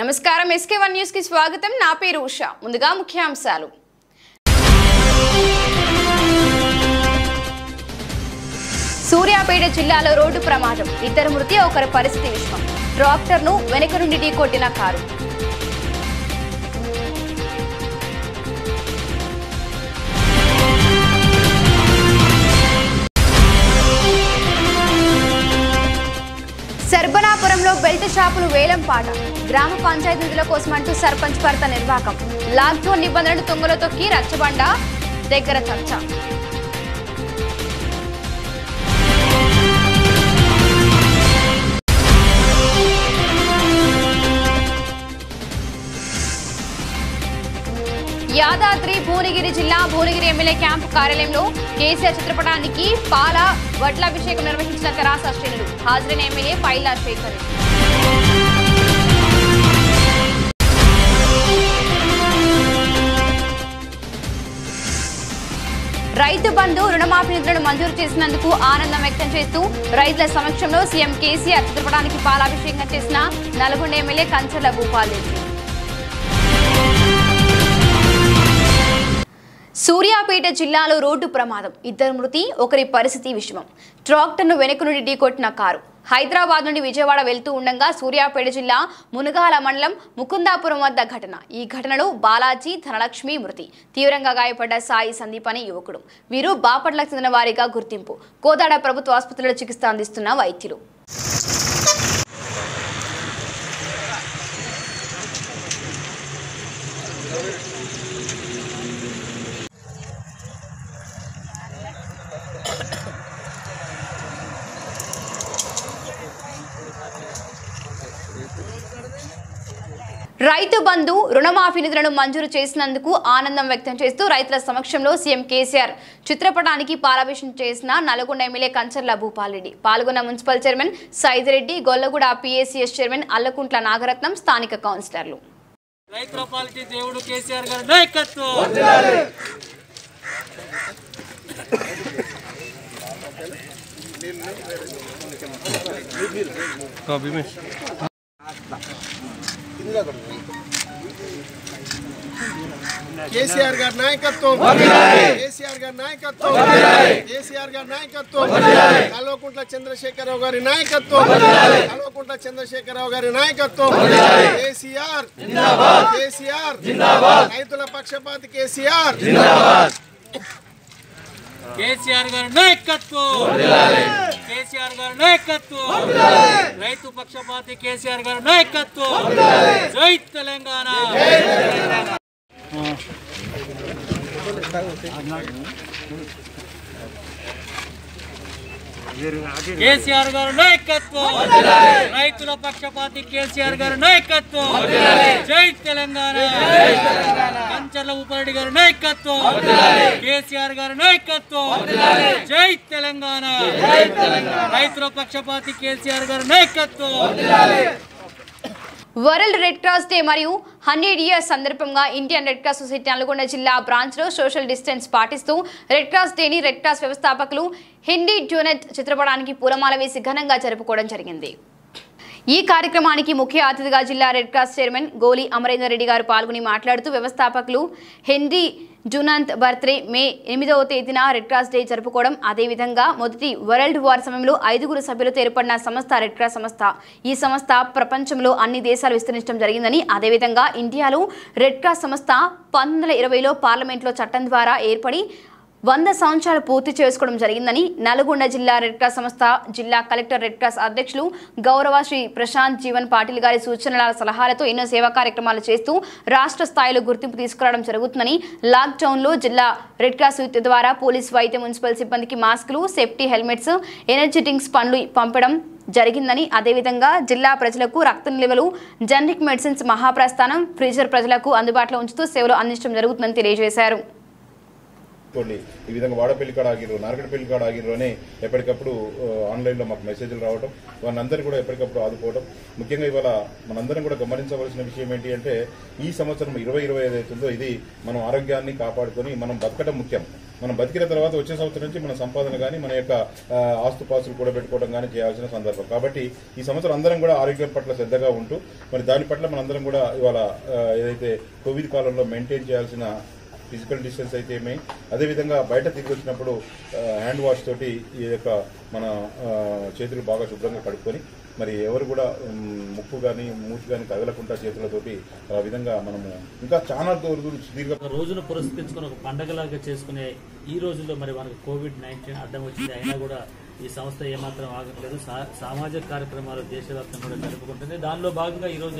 నమస్కారం. SK one న్యూస్కి స్వాగతం. నా పేరు ఉష. ముందుగా ముఖ్యాంశాలు. సూర్యాపేట జిల్లాలో రోడ్డు ప్రమాదం. ఇద్దరు మృతి ఒకరి పరిస్థితి విషయం ట్రాక్టర్ను వెనుక నుండి ఢీకొట్టిన కారు. బెల్ట్ షాపులు వేలం పాట. గ్రామ పంచాయతీ నిధుల కోసం అంటూ సర్పంచ్ భర్త నిర్వాహకం. లాక్డౌన్ నిబంధనలు తొంగలో తొక్కి రచ్చబండ దగ్గర చర్చ. యాదాద్రి భువనగిరి జిల్లా భువనగిరి ఎమ్మెల్యే క్యాంపు కార్యాలయంలో కేసీఆర్ చిత్రపటానికి పాల వడ్లాభిషేకం నిర్వహించిన తెరాస శ్రేణులు హాజరైన ఎమ్మెల్యే పైలా శేఖర్ రైతు బంధు రుణమాఫీ నిధులను మంజూరు చేసినందుకు ఆనందం వ్యక్తం చేస్తూ రైతుల సమక్షంలో సీఎం కేసీఆర్ చిత్రపటానికి పాలాభిషేకం చేసిన నల్గొండ ఎమ్మెల్యే కంచర్ల భూపాల్రెడ్డి సూర్యాపేట జిల్లాలో రోడ్డు ప్రమాదం. ఇద్దరు మృతి ఒకరి పరిస్థితి విషమం. ట్రాక్టర్ను వెనుక నుండి ఢీకొట్టిన కారు. హైదరాబాద్ నుండి విజయవాడ వెళ్తూ ఉండగా సూర్యాపేట జిల్లా మునగాల మండలం ముకుందాపురం వద్ద ఘటన. ఈ ఘటనలో బాలాజీ ధనలక్ష్మి మృతి. తీవ్రంగా గాయపడ్డ సాయి సందీప్ అనే యువకుడు. వీరు బాపట్లకు చెందిన వారిగా గుర్తింపు. కోదాడ ప్రభుత్వ ఆసుపత్రిలో చికిత్స అందిస్తున్న వైద్యులు రైతు బంధు రుణమాఫీ నిధులను మంజూరు చేసినందుకు ఆనందం వ్యక్తం చేస్తూ రైతుల సమక్షంలో సీఎం కేసీఆర్ చిత్రపటానికి పాలాభిషేకం చేసిన నల్గొండ ఎమ్మెల్యే కంచర్ల భూపాల్రెడ్డి. పాల్గొన్న municipal chairman Saidireddy Gollaguda PSCS chairman Allakuntla Nagaratnam స్థానిక కౌన్సిలర్లు. రైతుల పాలిటీ దేవుడు కేసీఆర్ గారి నాయకత్వం. కేసీఆర్ గారి నాయకత్వం. కేసీఆర్ గారి నాయకత్వం. కేసీఆర్ గారి నాయకత్వం. కల్వకుంట్ల చంద్రశేఖరరావు గారి నాయకత్వం. కల్వకుంట్ల చంద్రశేఖరరావు గారి నాయకత్వం. కేసీఆర్. కేసీఆర్. రైతుల పక్షపాతి కేసీఆర్. కేసీఆర్ గారి నాయకత్వం. కేసీఆర్ గారి నాయకత్వం. రైతు పక్షపాతి కేసీఆర్ గారి నాయకత్వం. జై తెలంగాణ! కేసీఆర్ గారి నాయకత్వం. రైతుల పక్షపాతి కేసీఆర్ గారి నాయకత్వం. జై తెలంగాణ. కంచర్ల ఉపరెడ్డి గారి నాయకత్వం. కేసీఆర్ గారి నాయకత్వం. జై తెలంగాణ. రైతుల పక్షపాతి కేసీఆర్ గారి నాయకత్వం. వరల్డ్ రెడ్ క్రాస్ డే మరియు హండ్రెడ్ ఇయర్స్ సందర్భంగా Indian red cross society Nalgonda జిల్లా బ్రాంచ్లో సోషల్ డిస్టెన్స్ పాటిస్తూ రెడ్ క్రాస్ డేని రెడ్ క్రాస్ వ్యవస్థాపకులు హిందీ జూనెట్ చిత్రపటానికి పూలమాల వేసి ఘనంగా జరుపుకోవడం జరిగింది. ఈ కార్యక్రమానికి ముఖ్య అతిథిగా జిల్లా రెడ్ క్రాస్ చైర్మన్ గోలి అమరేందర్ రెడ్డి గారు పాల్గొని మాట్లాడుతూ వ్యవస్థాపకులు హెన్రీ జునంత్ బర్త్డే మే ఎనిమిదవ తేదీన రెడ్ క్రాస్ డే జరుపుకోవడం అదేవిధంగా మొదటి వరల్డ్ వార్ సమయంలో ఐదుగురు సభ్యులతో ఏర్పడిన సంస్థ రెడ్ క్రాస్ సంస్థ. ఈ సంస్థ ప్రపంచంలో అన్ని దేశాలు విస్తరించడం జరిగిందని అదేవిధంగా ఇండియాలో రెడ్ క్రాస్ సంస్థ పంతొమ్మిది వందల ఇరవైలో పార్లమెంట్లో చట్టం ద్వారా ఏర్పడి వంద సంవత్సరాలు పూర్తి చేసుకోవడం జరిగిందని నల్గొండ జిల్లా రెడ్ క్రాస్ సంస్థ జిల్లా కలెక్టర్ రెడ్ క్రాస్ అధ్యక్షులు గౌరవ శ్రీ ప్రశాంత్ జీవన్ పాటిల్ గారి సూచనల సలహాలతో ఎన్నో సేవా కార్యక్రమాలు చేస్తూ రాష్ట్ర స్థాయిలో గుర్తింపు తీసుకురావడం జరుగుతుందని లాక్డౌన్లో జిల్లా రెడ్ క్రాస్ ద్వారా పోలీస్ వైద్య మున్సిపల్ సిబ్బందికి మాస్కులు సేఫ్టీ హెల్మెట్స్ ఎనర్జీ డ్రింక్స్ పండ్లు పంపడం జరిగిందని అదేవిధంగా జిల్లా ప్రజలకు రక్త నిల్వలు జనరిక్ మెడిసిన్స్ మహాప్రస్థానం ఫ్రీజర్ ప్రజలకు అందుబాటులో ఉంచుతూ సేవలు అందించడం జరుగుతుందని తెలియజేశారు. పెట్టుకోండి. ఈ విధంగా వాడపల్లి కాడ ఆగిర్రు నారకడపల్లి కాడ ఆగిరు అని ఎప్పటికప్పుడు ఆన్లైన్లో మాకు మెసేజ్లు రావడం వాళ్ళందరినీ కూడా ఎప్పటికప్పుడు ఆదుకోవడం ముఖ్యంగా ఇవాళ మనందరం కూడా గమనించవలసిన విషయం ఏంటి అంటే ఈ సంవత్సరం ఇరవై ఇరవై ఐదు అవుతుందో ఇది మనం ఆరోగ్యాన్ని కాపాడుకొని మనం బతకడం ముఖ్యం. మనం బతికిన తర్వాత వచ్చే సంవత్సరం నుంచి మన సంపాదన కానీ మన యొక్క ఆస్తుపాస్తులు కూడా పెట్టుకోవడం కానీ చేయాల్సిన సందర్భం. కాబట్టి ఈ సంవత్సరం అందరం కూడా ఆరోగ్యం పట్ల శ్రద్ధగా ఉంటూ మరి దాని పట్ల మనందరం కూడా ఇవాళ ఏదైతే కోవిడ్ కాలంలో మెయింటైన్ చేయాల్సిన ఫిజికల్ డిస్టెన్స్ అయితే ఏమి. అదేవిధంగా బయట తిరిగి వచ్చినప్పుడు హ్యాండ్ వాష్ తోటి ఈ యొక్క మన చేతులు బాగా శుభ్రంగా కడుక్కొని మరి ఎవరు కూడా ముక్కు కానీ మూతి కానీ తగలకుండా చేతులతోటి ఆ విధంగా మనము ఇంకా చాలా రోజులు దీర్ఘ ఒక రోజును పురస్కరించుకుని ఒక పండగలాగా చేసుకునే ఈ రోజుల్లో మరి మనకు కోవిడ్ నైన్టీన్ అడ్డం వచ్చింది. అయినా కూడా ఈ సంస్థ ఏమాత్రం ఆగట్లేదు. సా- సామాజిక కార్యక్రమాలు దేశవ్యాప్తంగా కూడా జరుపుకుంటుంది. దానిలో భాగంగా ఈరోజు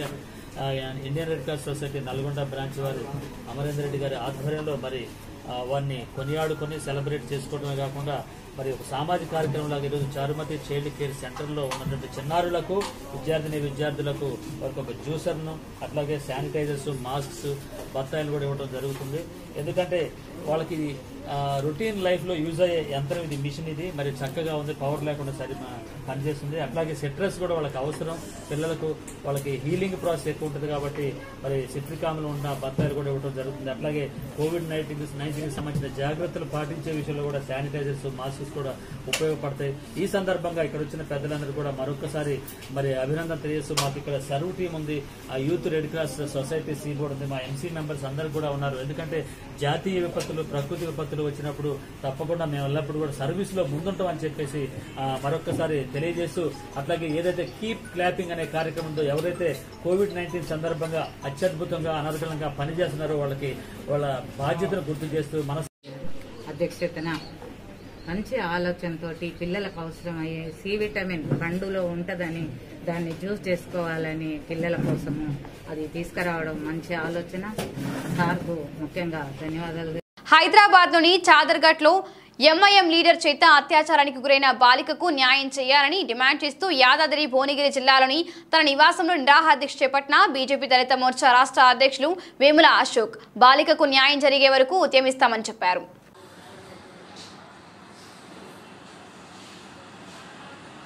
Indian red cross society Nalgonda branch వారు అమరేందర్ రెడ్డి గారి ఆధ్వర్యంలో మరి వారిని కొనియాడుకొని సెలబ్రేట్ చేసుకోవడమే కాకుండా మరి ఒక సామాజిక కార్యక్రమం లాగా ఈరోజు చారుమతి చైల్డ్ కేర్ సెంటర్లో ఉన్నటువంటి చిన్నారులకు విద్యార్థిని విద్యార్థులకు వారికి ఒక జ్యూసర్ను అట్లాగే శానిటైజర్స్ మాస్క్స్ బత్తాయిలు కూడా ఇవ్వడం జరుగుతుంది. ఎందుకంటే వాళ్ళకి రొటీన్ లైఫ్లో యూజ్ అయ్యే యంత్రం ఇది మిషన్ ఇది. మరి చక్కగా ఉంది పవర్ లేకుండా సరి పనిచేస్తుంది అట్లాగే సిట్రస్ కూడా వాళ్ళకి అవసరం. పిల్లలకు వాళ్ళకి హీలింగ్ ప్రాసెస్ ఎక్కువ ఉంటుంది కాబట్టి మరి సిట్రిక్ ఉన్న బత్తాయిలు కూడా ఇవ్వడం జరుగుతుంది. అట్లాగే కోవిడ్ నైన్టీన్ నైన్టీన్ సంబంధించిన జాగ్రత్తలు పాటించే విషయంలో కూడా శానిటైజర్స్ మాస్క్స్ కూడా ఉపయోగపడతాయి. ఈ సందర్భంగా ఇక్కడ వచ్చిన పెద్దలందరూ కూడా మరొకసారి మరి అభినందన తెలియజేస్తూ మాకు ఇక్కడ సర్వ్ టీం ఉంది. ఆ youth red cross society C board ఉంది. మా ఎంసీ మెంబర్స్ అందరూ కూడా ఉన్నారు. ఎందుకంటే జాతీయ విపత్తులు ప్రకృతి విపత్తులు వచ్చినప్పుడు తప్పకుండా మేము ఎల్లప్పుడు కూడా సర్వీస్లో ముందుంటాం అని చెప్పేసి మరొకసారి తెలియజేస్తూ అట్లాగే ఏదైతే కీప్ క్లాపింగ్ అనే కార్యక్రమం ఎవరైతే కోవిడ్ నైన్టీన్ సందర్భంగా అత్యద్భుతంగా అనర్గళంగా పనిచేస్తున్నారో వాళ్ళకి వాళ్ళ బాధ్యతను గుర్తు చేస్తూ మన అధ్యక్షతన మంచి ఆలోచనతోటి పిల్లలకు అవసరమయ్యే సి విటమిన్ పండులో ఉంటుందని దాన్ని జ్యూస్ చేసుకోవాలని పిల్లల కోసము అది తీసుకురావడం మంచి ఆలోచన. సార్కు ముఖ్యంగా ధన్యవాదాలు. హైదరాబాద్లోని చాదర్ఘట్లో ఎంఐఎం లీడర్ చేత అత్యాచారానికి గురైన బాలికకు న్యాయం చేయాలని డిమాండ్ చేస్తూ యాదాద్రి భువనగిరి జిల్లాలోని తన నివాసంలో నిరాహార దీక్ష చేపట్టిన బీజేపీ దళిత మోర్చా రాష్ట్ర అధ్యక్షులు వేముల అశోక్. బాలికకు న్యాయం జరిగే వరకు ఉద్యమిస్తామని చెప్పారు.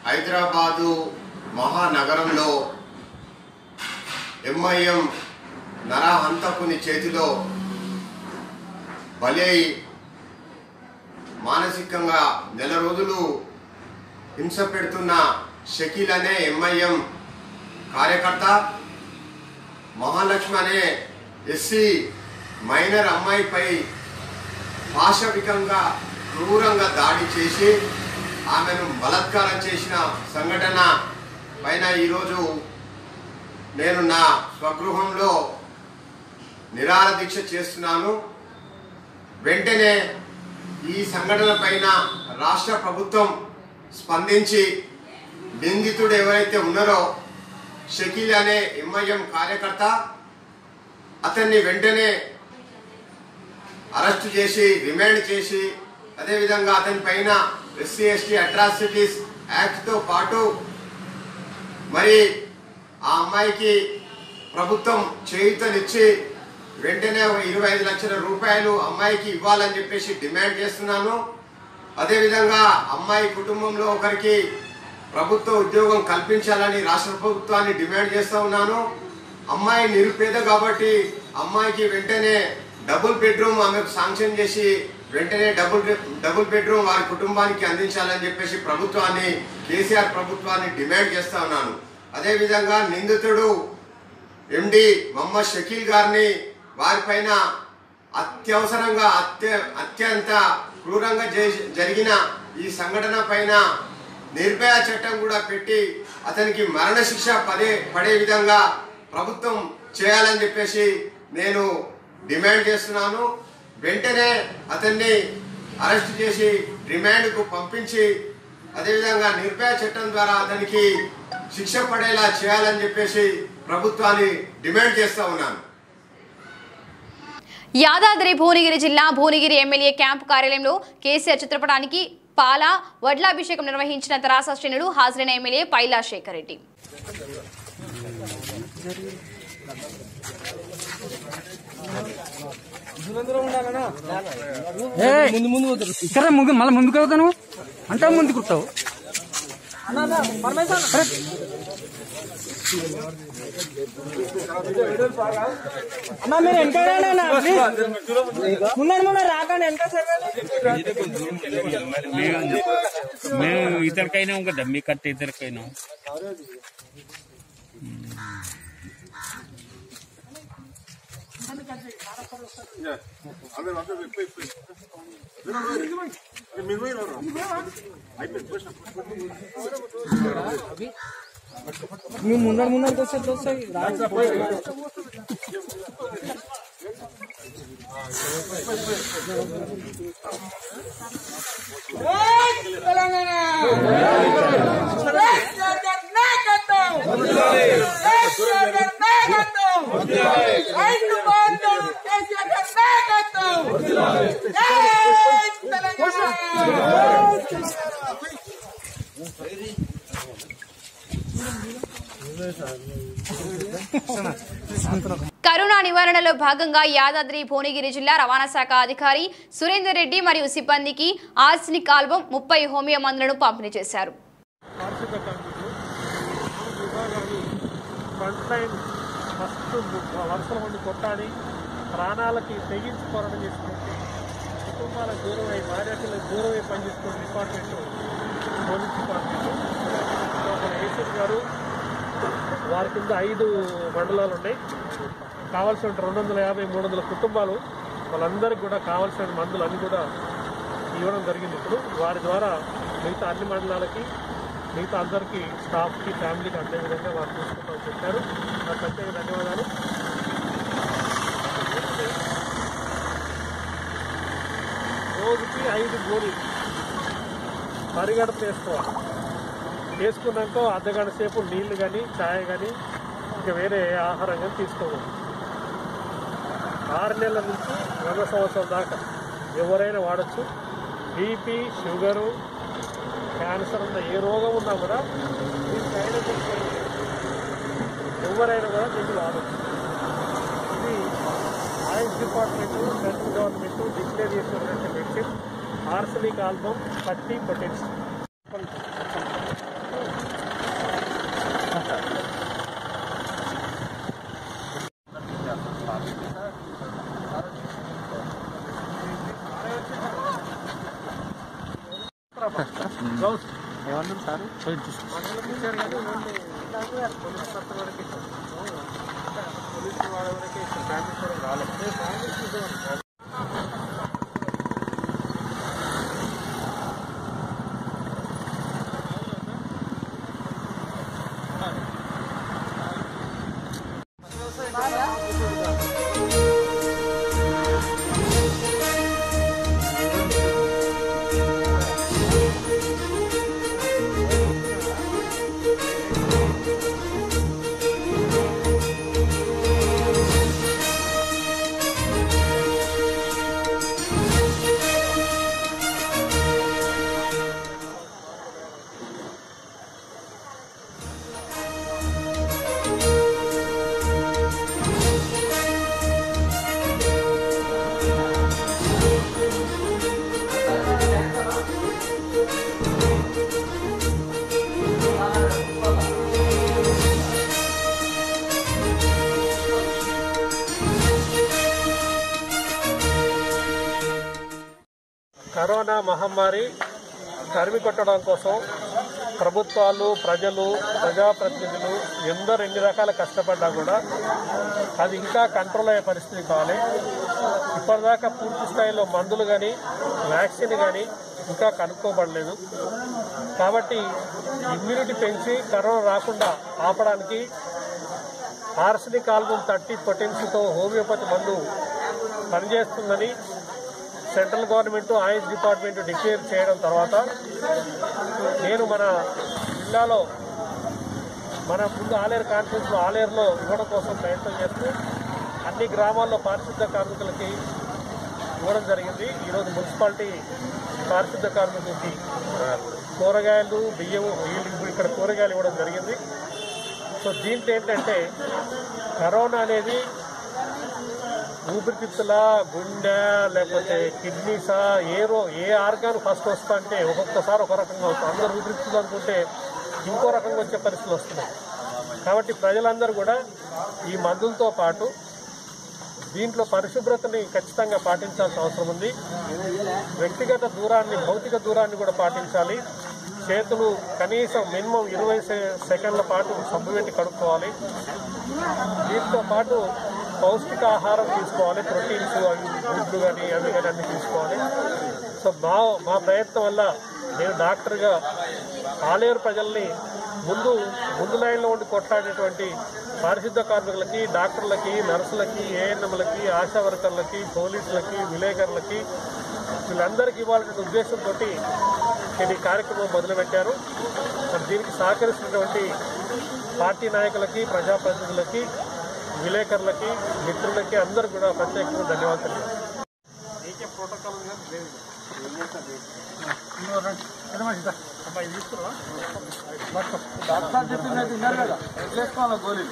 హైదరాబాదు మహానగరంలో ఎంఐఎం నరహంతకుని చేతిలో బలై మానసికంగా నెల రోజులు హింస పెడుతున్న షకీల్ అనే ఎంఐఎం కార్యకర్త మహాలక్ష్మి అనే ఎస్సీ మైనర్ అమ్మాయిపై పాశవికంగా క్రూరంగా దాడి చేసి ఆమెను బలత్కారం చేసిన సంఘటన పైన ఈరోజు నేను నా స్వగృహంలో నిరార దీక్ష చేస్తున్నాను. వెంటనే ఈ సంఘటన పైన రాష్ట్ర ప్రభుత్వం స్పందించి నిందితుడు ఎవరైతే ఉన్నారో షకీల్ అనే ఎంఐఎం కార్యకర్త అతన్ని వెంటనే అరెస్ట్ చేసి రిమాండ్ చేసి అదేవిధంగా అతని పైన ఎస్సీ ఎస్టీ అట్రాసిటీస్ యాక్ట్తో పాటు మరి ఆ అమ్మాయికి ప్రభుత్వం చేయుతనిచ్చి వెంటనే ఒక ఇరవై ఐదు లక్షల రూపాయలు అమ్మాయికి ఇవ్వాలని చెప్పేసి డిమాండ్ చేస్తున్నాను. అదేవిధంగా అమ్మాయి కుటుంబంలో ఒకరికి ప్రభుత్వ ఉద్యోగం కల్పించాలని రాష్ట్ర ప్రభుత్వాన్ని డిమాండ్ చేస్తూ ఉన్నాను. అమ్మాయి నిరుపేద కాబట్టి అమ్మాయికి వెంటనే డబుల్ బెడ్రూమ్ ఆమెకు శాంక్షన్ చేసి వెంటనే డబుల్ డబుల్ బెడ్రూమ్ వారి కుటుంబానికి అందించాలని చెప్పేసి ప్రభుత్వాన్ని కేసీఆర్ ప్రభుత్వాన్ని డిమాండ్ చేస్తా ఉన్నాను. అదేవిధంగా నిందితుడు ఎండి మహమ్మద్ షకీల్ గారిని వారిపైన అత్యవసరంగా అత్య అత్యంత క్రూరంగా జరిగిన ఈ సంఘటన పైన నిర్భయ చట్టం కూడా పెట్టి అతనికి మరణశిక్ష పడే పడే విధంగా ప్రభుత్వం చేయాలని చెప్పేసి నేను డిమాండ్ చేస్తున్నాను. వెంటనే అతన్ని అరెస్ట్ చేసి రిమాండ్కు పంపించి అదేవిధంగా నిర్భయ చట్టం ద్వారా అతనికి శిక్ష పడేలా చేయాలని చెప్పేసి ప్రభుత్వాన్ని డిమాండ్ చేస్తూ ఉన్నాను. యాదాద్రి భువనగిరి జిల్లా భువనగిరి ఎమ్మెల్యే క్యాంపు కార్యాలయంలో కేసీఆర్ చిత్రపటానికి పాల వడ్లాభిషేకం నిర్వహించిన తెరాస శ్రేణులు హాజరైన ఎమ్మెల్యే పైలా శేఖర్ రెడ్డి ముందు ముందు ఇక్కడ ముందు మళ్ళీ ముందుకు అవుతాను అంటే ముందుకు కుడతావు అన్నా మీరు వెనకాల ముందు ముందు రాకండి వెనక మేము ఇద్దరికైనా కదా మీ కట్ట ఇద్దరికైనా మేము ముందర ముందరికి వస్తే వస్తాయి కరోనా నివారణలో భాగంగా యాదాద్రి భువనగిరి జిల్లా రవాణా శాఖ అధికారి సురేందర్ రెడ్డి మరియు సిబ్బందికి ఆర్సినిక్ ఆల్బం ముప్పై హోమియో మందులను పంపిణీ చేశారు. ప్రాణాలకి తెగించి పోరాటం చేసుకుంటే కుటుంబాలకు దూరమై భార్యలకు దూరమై పనిచేసుకున్న డిపార్ట్మెంట్ పోలీస్ డిపార్ట్మెంట్ మన గారు. వారి కింద ఐదు మండలాలు ఉన్నాయి. కావాల్సిన రెండు వందల యాభై మూడు వందల కుటుంబాలు వాళ్ళందరికీ కూడా కావాల్సిన మందులు అన్నీ కూడా ఇవ్వడం జరిగింది. ఇప్పుడు వారి ద్వారా మిగతా అన్ని మండలాలకి మిగతా అందరికీ స్టాఫ్కి ఫ్యామిలీకి అందే విధంగా వారు చూసుకుంటామని చెప్పారు. నాకు ప్రత్యేక ధన్యవాదాలు. రోజుకి ఐదు గోళీలు పరిగడత చేసుకోవాలి. వేసుకున్నాక అర్ధగంట సేపు నీళ్ళు కానీ ఛాయ్ కానీ ఇంకా వేరే ఆహారం కానీ తీసుకోవాలి. ఆరు నెలల నుంచి రెండు సంవత్సరం దాకా ఎవరైనా వాడచ్చు. బీపీ షుగరు క్యాన్సర్ ఉన్న ఏ రోగం ఉన్నా కూడా ఈ సైడ్ ఎఫెక్ట్స్ ఎవరైనా కూడా దీన్ని వాడచ్చు. ఇది AYUSH department central government declare చేసినటువంటి medicine arsenic album thirty potential ఏమన్నారు సార్ పోలీసు వాళ్ళ. మహమ్మారి తరిమి కొట్టడం కోసం ప్రభుత్వాలు ప్రజలు ప్రజాప్రతినిధులు ఎందరు ఎన్ని రకాల కష్టపడ్డా కూడా అది ఇంకా కంట్రోల్ అయ్యే పరిస్థితి కావాలి. ఇప్పటిదాకా పూర్తి స్థాయిలో మందులు కానీ వ్యాక్సిన్ కానీ ఇంకా కనుక్కోబడలేదు. కాబట్టి ఇమ్యూనిటీ పెంచి కరోనా రాకుండా ఆపడానికి ఆర్సనిక్ ఆల్బమ్ థర్టీ పొటెన్సీతో హోమియోపతి మందు పనిచేస్తుందని central government AYUSH department declare చేయడం తర్వాత నేను మన జిల్లాలో మన ముందు ఆలేరు కాన్ఫరెన్స్లో ఆలేరులో ఇవ్వడం కోసం ప్రయత్నం చేస్తూ అన్ని గ్రామాల్లో పారిశుద్ధ కార్మికులకి ఇవ్వడం జరిగింది. ఈరోజు మున్సిపాలిటీ పారిశుద్ధ కార్మికులకి కూరగాయలు బియ్యం వీళ్ళు ఇక్కడ కూరగాయలు ఇవ్వడం జరిగింది. సో దీంట్లో ఏంటంటే కరోనా అనేది ఊపిరితిత్తుల గుండె లేకపోతే కిడ్నీసా ఏ రో ఏ ఆర్గాన్ ఫస్ట్ వస్తా అంటే ఒక్కొక్కసారి ఒక రకంగా వస్తుంది అందరూ ఊపిరితిత్తులు అనుకుంటే ఇంకో రకంగా వచ్చే పరిస్థితులు వస్తున్నాయి. కాబట్టి ప్రజలందరూ కూడా ఈ మందులతో పాటు దీంట్లో పరిశుభ్రతని ఖచ్చితంగా పాటించాల్సిన అవసరం ఉంది. వ్యక్తిగత దూరాన్ని భౌతిక దూరాన్ని కూడా పాటించాలి. చేతులు కనీసం మినిమం ఇరవై సెకండ్ల పాటు సబ్బు పెట్టి కడుక్కోవాలి. దీంతో పాటు పౌష్టికాహారం తీసుకోవాలి ప్రోటీన్స్ అవి గుడ్లు కానీ అవి కానీ అన్ని తీసుకోవాలి. సో మా మా ప్రయత్నం వల్ల నేను డాక్టర్గా ఆలేరు ప్రజల్ని ముందు ముందు లైన్లో ఉండి కొట్లాడేటువంటి పారిశుద్ధ కార్మికులకి డాక్టర్లకి నర్సులకి ఏఎన్ఎంలకి ఆశా వర్కర్లకి పోలీసులకి విలేకరులకి వీళ్ళందరికీ ఇవ్వాలనే ఉద్దేశంతో నేను ఈ కార్యక్రమం మొదలుపెట్టారు మరి దీనికి సహకరిస్తున్నటువంటి పార్టీ నాయకులకి ప్రజాప్రతినిధులకి విలేకరులకి మిత్రులకి అందరూ కూడా ప్రత్యేకంగా ధన్యవాదాలు మీకే ప్రోటోకాల్ ఉంది కానీ లేదు. అమ్మాయి తీసుకురా డాక్టర్ చెప్పింది తిన్నారు కదా చేసుకోవాలి గోళీ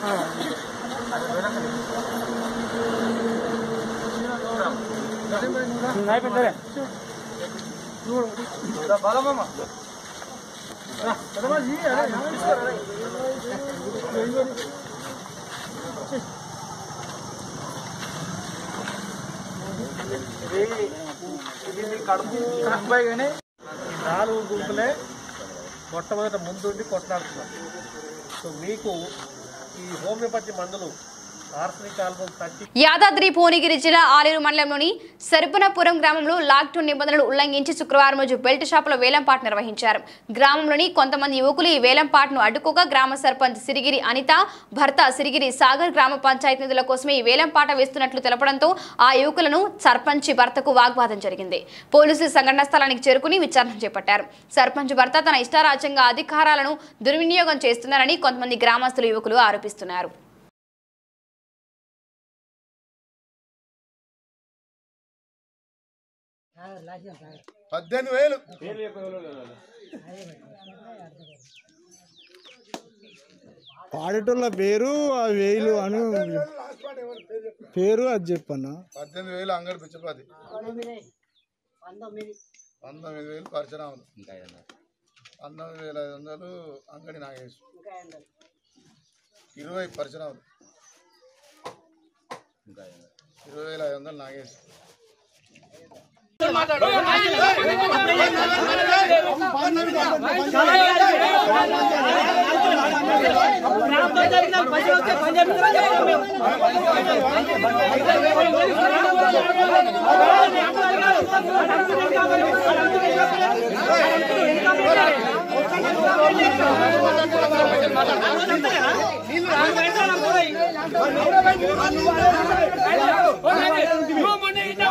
అయిపోయింది బలమమ్మ కడుపు కష్టపోయి కానీ నాలుగు గుంపులే మొట్టమొదట ముందుండి కొట్లాడుతున్నారు. సో మీకు ఈ హోమియోపతి మందులు యాదాద్రి భువనగిరి జిల్లా ఆలేరు మండలంలోని సరుపనపురం గ్రామంలో లాక్డౌన్ నిబంధనలు ఉల్లంఘించి శుక్రవారం రోజు బెల్ట్ షాపులో వేలంపాట నిర్వహించారు. గ్రామంలోని కొంతమంది యువకులు ఈ వేలంపాటను అడ్డుకోగా గ్రామ సర్పంచ్ సిరిగిరి అనిత భర్త సిరిగిరి సాగర్ గ్రామ పంచాయతీ నిధుల కోసమే ఈ వేలంపాట వేస్తున్నట్లు తెలపడంతో ఆ యువకులను సర్పంచ్ భర్తకు వాగ్వాదం జరిగింది. పోలీసులు సంఘటనా స్థలానికి చేరుకుని విచారణ చేపట్టారు. సర్పంచ్ భర్త తన ఇష్టారాజ్యంగా అధికారాలను దుర్వినియోగం చేస్తున్నారని కొంతమంది గ్రామస్తులు యువకులు ఆరోపిస్తున్నారు. పద్దెనిమిది వేలు. పాడేటోళ్ళ పేరు ఆ వేలు అను పేరు అది చెప్పన్నా. పద్దెనిమిది వేలు అంగడి పిచ్చపతి. పంతొమ్మిది వేలు పరచరాములు పంతొమ్మిది వేల ఐదు వందలు అంగడి నాగేశ్. ఇరవై పరచరాములు ఇరవై వేల ఐదు వందలు నాగేశ్. నీళ్ళు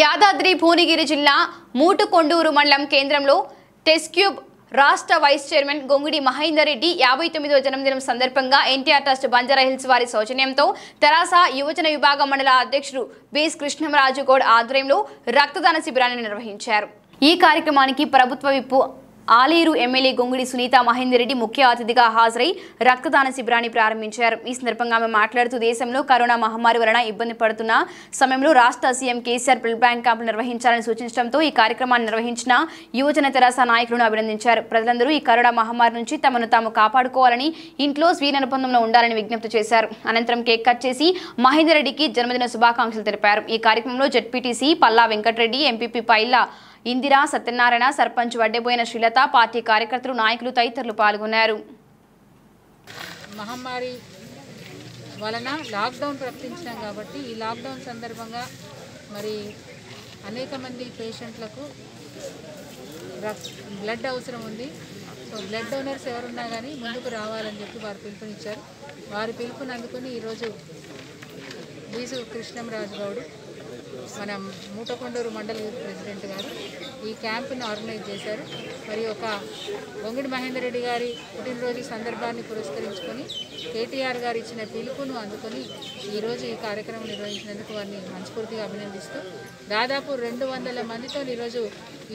యాదాద్రి భువనగిరి జిల్లా మూటుకొండూరు మండలం కేంద్రంలో టెస్క్యూబ్ రాష్ట్ర వైస్ చైర్మన్ గొంగుడి మహేందర్ రెడ్డి యాభై తొమ్మిదవ జన్మదినం సందర్భంగా ఎన్టీఆర్ ట్రస్ట్ బంజారా హిల్స్ వారి సౌజన్యంతో తెరాస యువజన విభాగం మండల అధ్యక్షుడు బిఎస్ కృష్ణంరాజు గౌడ్ ఆధ్వర్యంలో రక్తదాన శిబిరాన్ని నిర్వహించారు. ఈ కార్యక్రమానికి ప్రభుత్వ విప్పు ఆలేరు ఎమ్మెల్యే గొంగుడి సునీత మహేందర్ రెడ్డి ముఖ్య అతిథిగా హాజరై రక్తదాన శిబిరాన్ని ప్రారంభించారు. ఈ సందర్భంగా ఆమె మాట్లాడుతూ దేశంలో కరోనా మహమ్మారి వలన ఇబ్బంది పడుతున్న సమయంలో రాష్ట్ర సీఎం కేసీఆర్ బ్లడ్ బ్యాంక్ క్యాంపులు నిర్వహించాలని సూచించడంతో ఈ కార్యక్రమాన్ని నిర్వహించిన యువజన తెరాస నాయకులను అభినందించారు. ప్రజలందరూ ఈ కరోనా మహమ్మారి నుంచి తమను తాము కాపాడుకోవాలని ఇంట్లో స్వీయ నిర్బంధంలో ఉండాలని విజ్ఞప్తి చేశారు. అనంతరం కేక్ కట్ చేసి మహేందర్ రెడ్డికి జన్మదిన శుభాకాంక్షలు తెలిపారు. ఈ కార్యక్రమంలో ZPTC Palla Venkatreddy MPP Paila Indira Satyanarayana sarpanch Vaddeboina Srilatha party కార్యకర్తలు నాయకులు తదితరులు పాల్గొన్నారు. మహమ్మారి వలన లాక్డౌన్ ప్రకటించినాం కాబట్టి ఈ లాక్డౌన్ సందర్భంగా మరి అనేక మంది పేషెంట్లకు బ్లడ్ అవసరం ఉంది. సో బ్లడ్ డోనర్స్ ఎవరున్నా కానీ ముందుకు రావాలని చెప్పి వారు పిలుపునిచ్చారు. వారి పిలుపుని అందుకుని ఈరోజు బీసు కృష్ణంరాజు గౌడు మన మూటకొండూరు మండల యూత్ ప్రెసిడెంట్ గారు ఈ క్యాంపును ఆర్గనైజ్ చేశారు. మరి ఒక గొంగిడి మహేందర్ రెడ్డి గారి పుట్టినరోజు సందర్భాన్ని పురస్కరించుకొని కేటీఆర్ గారు ఇచ్చిన పిలుపును అందుకొని ఈరోజు ఈ కార్యక్రమం నిర్వహించినందుకు వారిని మనస్ఫూర్తిగా అభినందిస్తూ దాదాపు రెండు వందల మందితో ఈరోజు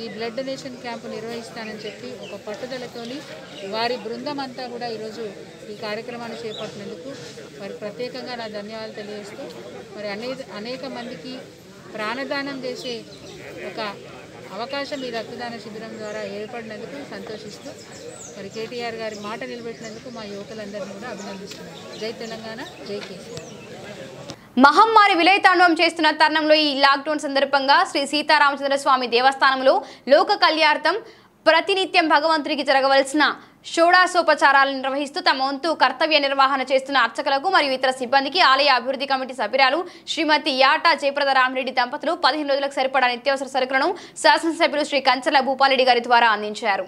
ఈ బ్లడ్ డొనేషన్ క్యాంపు నిర్వహిస్తానని చెప్పి ఒక పట్టుదలతోని వారి బృందం అంతా కూడా ఈరోజు ఈ కార్యక్రమాన్ని చేపట్టినందుకు మరి ప్రత్యేకంగా నా ధన్యవాదాలు తెలియజేస్తూ మరి అనే అనేక మందికి ప్రాణదానం చేసే ఒక అవకాశం ఈ రక్తదాన శిబిరం ద్వారా ఏర్పడినందుకు సంతోషిస్తూ మరి కేటీఆర్ గారి మాట నిలబెట్టినందుకు మా యువకులందరినీ కూడా అభినందిస్తున్నాను. జై తెలంగాణ జై కేసీఆర్. మహమ్మారి విలయతాండవం చేస్తున్న తరుణంలో ఈ లాక్డౌన్ సందర్భంగా శ్రీ సీతారామచంద్ర స్వామి దేవస్థానంలో లోక కళ్యార్థం ప్రతినిత్యం భగవంతుడికి జరగవలసిన షోడాసోపచారాలు నిర్వహిస్తూ తమ వంతు కర్తవ్య నిర్వహణ చేస్తున్న అర్చకులకు మరియు ఇతర సిబ్బందికి ఆలయ అభివృద్ధి కమిటీ సభ్యురాలు శ్రీమతి యాటా జయప్రద రామిరెడ్డి దంపతులు పదిహేను రోజులకు సరిపడా నిత్యావసర సరుకులను శాసనసభ్యులు శ్రీ కంచల భూపాలరెడ్డి గారి ద్వారా అందించారు.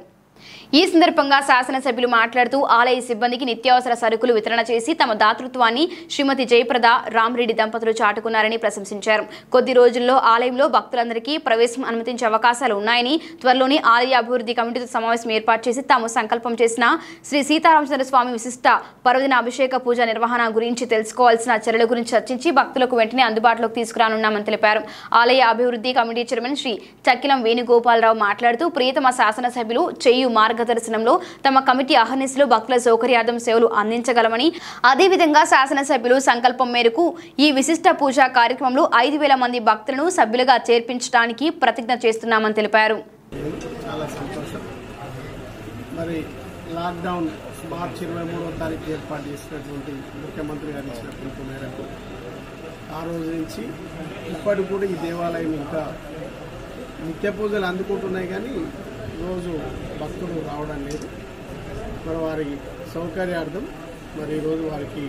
ఈ సందర్భంగా శాసనసభ్యులు మాట్లాడుతూ ఆలయ సిబ్బందికి నిత్యావసర సరుకులు వితరణ చేసి తమ దాతృత్వాన్ని శ్రీమతి జయప్రద రామరెడ్డి దంపతులు చాటుకున్నారని ప్రశంసించారు. కొద్ది రోజుల్లో ఆలయంలో భక్తులందరికీ ప్రవేశం అనుమతించే అవకాశాలు ఉన్నాయని త్వరలోనే ఆలయ అభివృద్ధి కమిటీతో సమావేశం ఏర్పాటు చేసి తాము సంకల్పం చేసిన శ్రీ సీతారామచంద్ర స్వామి విశిష్ట పర్వదిన అభిషేక పూజ నిర్వహణ గురించి తెలుసుకోవాల్సిన చర్యల గురించి చర్చించి భక్తులకు వెంటనే అందుబాటులోకి తీసుకురానున్నామని తెలిపారు. ఆలయ అభివృద్ధి కమిటీ చైర్మన్ శ్రీ చక్కిలం వేణుగోపాలరావు మాట్లాడుతూ ప్రియతమ శాసనసభ్యులు చేయు మార్గ మార్గదర్శనంలో తమ కమిటీ అహర్నిశలు భక్తుల సౌకర్యార్థం సేవలు అందించగలమని అదేవిధంగా శాసనసభ్యులు సంకల్పం మేరకు ఈ విశిష్ట పూజా కార్యక్రమంలో ఐదు వేల మంది భక్తులను సభ్యులుగా చేర్పించడానికి ప్రతిజ్ఞ చేస్తున్నామని తెలిపారు. మరి లాక్డౌన్ మార్చి ఇరవై మూడవ తారీఖు ఏర్పాటు చేసినటువంటి ముఖ్యమంత్రి గారు ఇచ్చిన పిలుపు మేరకు ఆ రోజు నుంచి ఇప్పటికి కూడా ఈ దేవాలయం ఇంకా నిత్య పూజలు అందుకుంటున్నాయి కానీ రోజు భక్తులు రావడం లేదు. మరి వారి సౌకర్యార్థం మరి ఈరోజు వారికి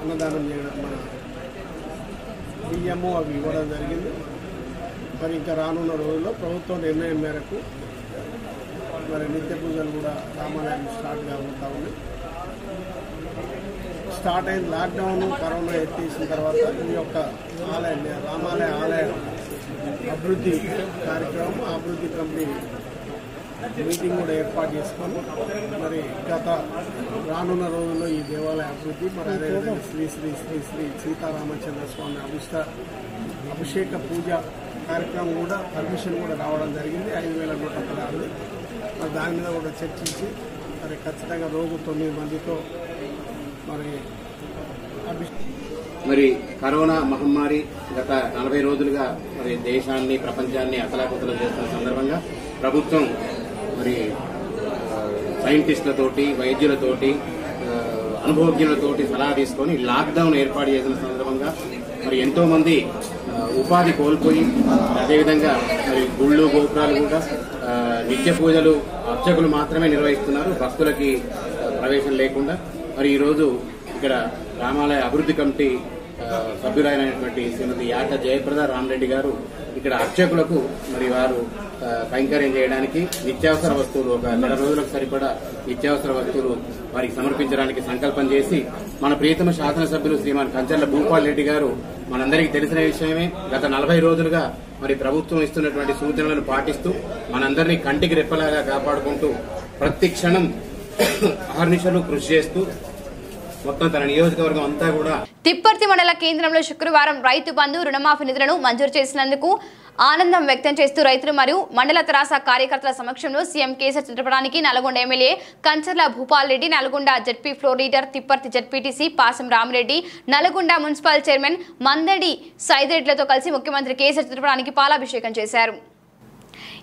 అన్నదానం చేయడం మన బియ్యము అవి ఇవ్వడం జరిగింది. మరి ఇంకా రానున్న రోజుల్లో ప్రభుత్వం నిర్ణయం మేరకు మరి నిత్య పూజలు కూడా రామాలయం స్టార్ట్ కాబోతా ఉంది. స్టార్ట్ అయిన లాక్డౌన్ కరోనా ఎత్తేసిన తర్వాత ఈ యొక్క ఆలయం రామాలయ ఆలయం అభివృద్ధి కార్యక్రమం అభివృద్ధి కమిటీ మీటింగ్ కూడా ఏర్పాటు చేసుకొని మరి గత రానున్న రోజుల్లో ఈ దేవాలయ అభివృద్ధి మరి అదేవిధంగా శ్రీ శ్రీ శ్రీ శ్రీ సీతారామచంద్ర స్వామి అభిష్ట అభిషేక పూజ కార్యక్రమం కూడా పర్మిషన్ కూడా రావడం జరిగింది. ఐదు వేల నూట పదహారు మరి దాని మీద కూడా చర్చించి మరి ఖచ్చితంగా రోజు తొమ్మిది మందితో మరి అభిషేక మరి కరోనా మహమ్మారి గత నలభై రోజులుగా మరి దేశాన్ని ప్రపంచాన్ని అతలాకుతలం చేస్తున్న సందర్భంగా ప్రభుత్వం మరి సైంటిస్టులతోటి వైద్యులతోటి అనుభవజ్ఞులతోటి సలహా తీసుకొని లాక్డౌన్ ఏర్పాటు చేసిన సందర్భంగా మరి ఎంతో మంది ఉపాధి కోల్పోయి అదేవిధంగా మరి గుళ్ళు గోపురాలు కూడా నిత్య పూజలు అర్చకులు మాత్రమే నిర్వహిస్తున్నారు. భక్తులకి ప్రవేశం లేకుండా. మరి ఈరోజు ఇక్కడ రామాలయ అభివృద్ధి కమిటీ ఆ, సభ్యులైనటువంటి శ్రీమతి యాట జయప్రద రామరెడ్డి గారు ఇక్కడ అర్చకులకు మరి వారు కైంకర్యం చేయడానికి నిత్యావసర వస్తువులు ఒక నెల రోజులకు సరిపడా నిత్యావసర వస్తువులు వారికి సమర్పించడానికి సంకల్పం చేసి మన ప్రియతమ శాసనసభ్యులు శ్రీమాన్ కంచర్ల భూపాల్ రెడ్డి గారు మనందరికీ తెలిసిన విషయమే. గత నలభై రోజులుగా మరి ప్రభుత్వం ఇస్తున్నటువంటి సూచనలను పాటిస్తూ మనందరినీ కంటికి రెప్పలాగా కాపాడుకుంటూ ప్రతి క్షణం అహర్నిశలు కృషి చేస్తూ మొత్తం తన నియోజకవర్గం అంతా కూడా. తిప్పర్తి మండల కేంద్రంలో శుక్రవారం రైతు బంధు రుణమాఫీ నిధులను మంజూరు చేసినందుకు ఆనందం వ్యక్తం చేస్తూ రైతులు మరియు మండల తరాస కార్యకర్తల సమక్షంలో సీఎం కేసీఆర్ చిత్రపటానికి Nalgonda MLA Kancharla Bhupal Reddy Nalgonda ZP floor leader Tipparthi ZPTC Pasam Ramireddy Nalgonda municipal chairman Mandadi సైదిరెడ్డిలతో కలిసి ముఖ్యమంత్రి కేసీఆర్ చిత్రపటానికి పాలాభిషేకం చేశారు.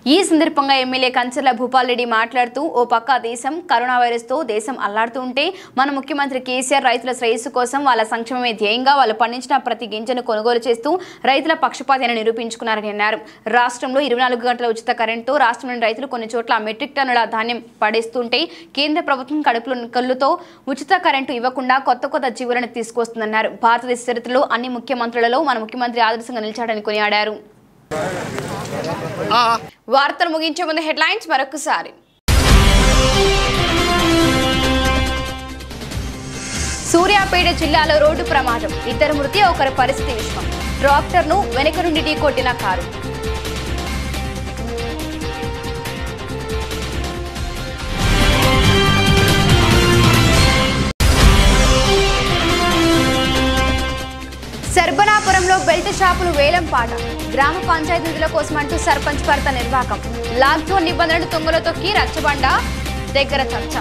ఈ సందర్భంగా ఎమ్మెల్యే కంచర్ల భూపాల్ రెడ్డి మాట్లాడుతూ ఓ పక్క దేశం కరోనా వైరస్తో దేశం అల్లాడుతూ ఉంటే మన ముఖ్యమంత్రి కేసీఆర్ రైతుల శ్రేయస్సు కోసం వాళ్ళ సంక్షేమమే ధ్యేయంగా వాళ్ళు పండించిన ప్రతి గింజను కొనుగోలు చేస్తూ రైతుల పక్షపాతాన్ని నిరూపించుకున్నారని అన్నారు. రాష్ట్రంలో ఇరవై నాలుగు గంటల ఉచిత కరెంటుతో రాష్ట్రంలోని రైతులు కొన్ని చోట్ల మెట్రిక్ టన్నుల ధాన్యం పడేస్తుంటే కేంద్ర ప్రభుత్వం కడుపులో కళ్ళుతో ఉచిత కరెంటు ఇవ్వకుండా కొత్త కొత్త జీవులను తీసుకొస్తుందన్నారు. భారతదేశ చరిత్రలో అన్ని ముఖ్యమంత్రులలో మన ముఖ్యమంత్రి ఆదర్శంగా నిలిచాడని కొనియాడారు. వార్తలు ముగించే ముందు హెడ్లైన్స్ మరొకసారి. సూర్యాపేట జిల్లాలో రోడ్డు ప్రమాదం. ఇద్దరు మృతి ఒకరి పరిస్థితి విషమం. ట్రాక్టర్ను వెనుక నుండి ఢీకొట్టిన కారు. శర్బనాపురంలో బెల్ట్ షాపులు వేలం పాట. గ్రామ పంచాయతీ నిధుల కోసం అంటూ సర్పంచ్ భర్త నిర్వాహకం లాక్డౌన్ నిబంధనలు తొంగలో తొక్కి రచ్చబండ దగ్గర చర్చ.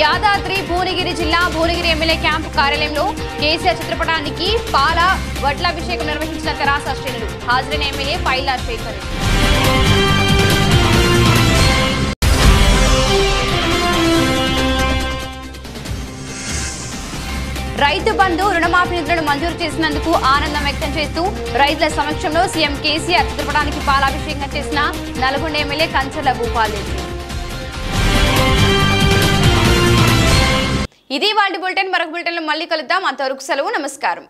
యాదాద్రి భువనగిరి జిల్లా భువనగిరి ఎమ్మెల్యే క్యాంపు కార్యాలయంలో కేసీఆర్ చిత్రపటానికి పాల వడ్లాభిషేకం నిర్వహించిన తెరాస శ్రేణులు హాజరైన ఎమ్మెల్యే పైలా శేఖర్ రైతు బంధు రుణమాఫీ నిధులను మంజూరు చేసినందుకు ఆనందం వ్యక్తం చేస్తూ రైతుల సమక్షంలో సీఎం కేసీఆర్ చిత్రపటానికి పాలాభిషేకం చేసిన నల్గొండ ఎమ్మెల్యే కంచర్ల భూపాల్ రెడ్డి. ఇది వాళ్ళ బులెటిన్ మరొక బులెటిన్లో మళ్ళీ కలుద్దాం. అంతవరకు సెలవు నమస్కారం.